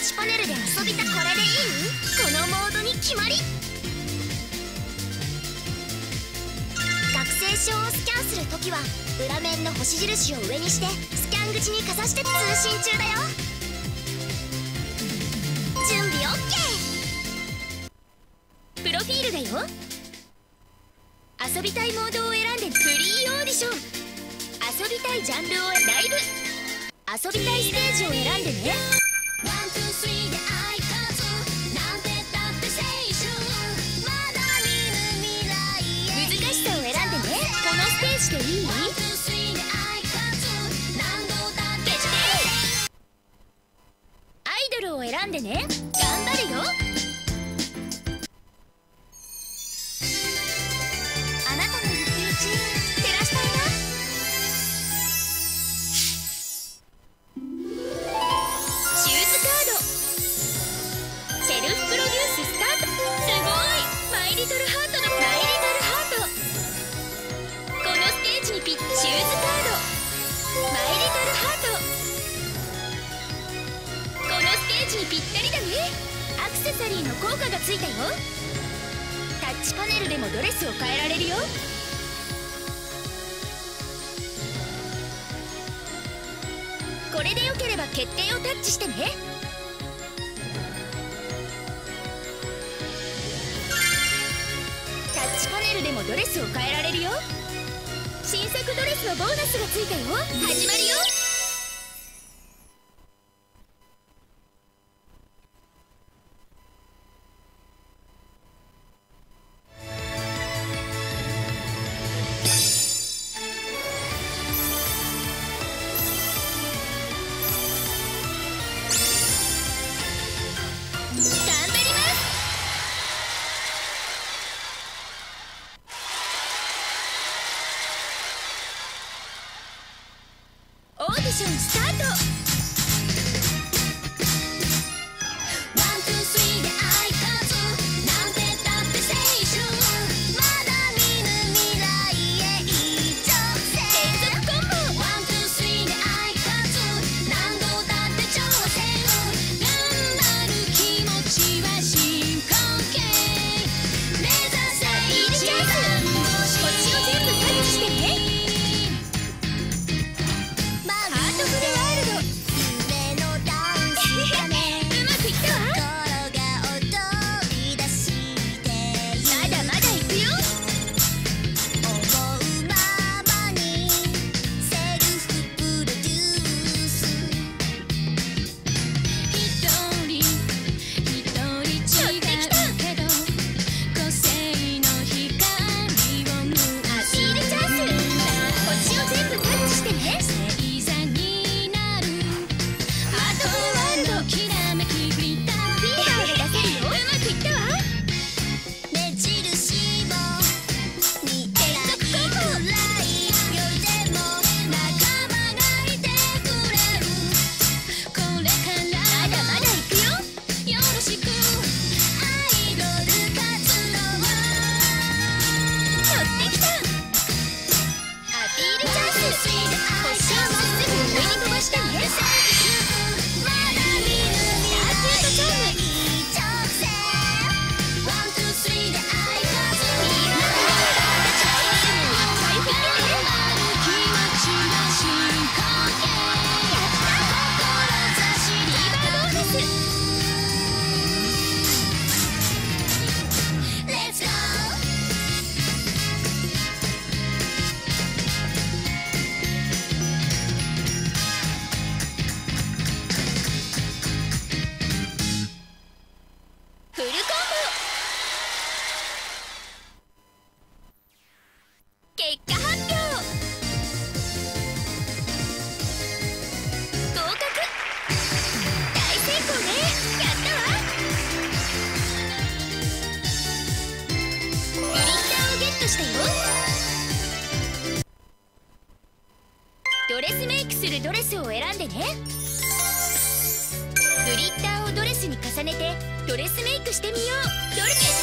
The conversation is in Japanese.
ッチパネルで遊びたこれでいい？このモードに決まり。学生証をスキャンするときは裏面の星印を上にしてスキャン口にかざして通信中だよ。準備 OK プロフィールだよ。遊びたいモードを選んでフリーオーディション。遊びたいジャンルをライブ。遊びたいステージを選んでね。アイドルを選んでね。頑張るよ。のステージにぴったりだね。アクセサリーの効果がついたよ。タッチパネルでもドレスを変えられるよ。これでよければ決定をタッチしてね。タッチパネルでもドレスを変えられるよ。新作ドレスのボーナスがついたよ。始ションスタートドレスメイクするドレスを選んでね。グリッターをドレスに重ねてドレスメイクしてみよう。ドレ決定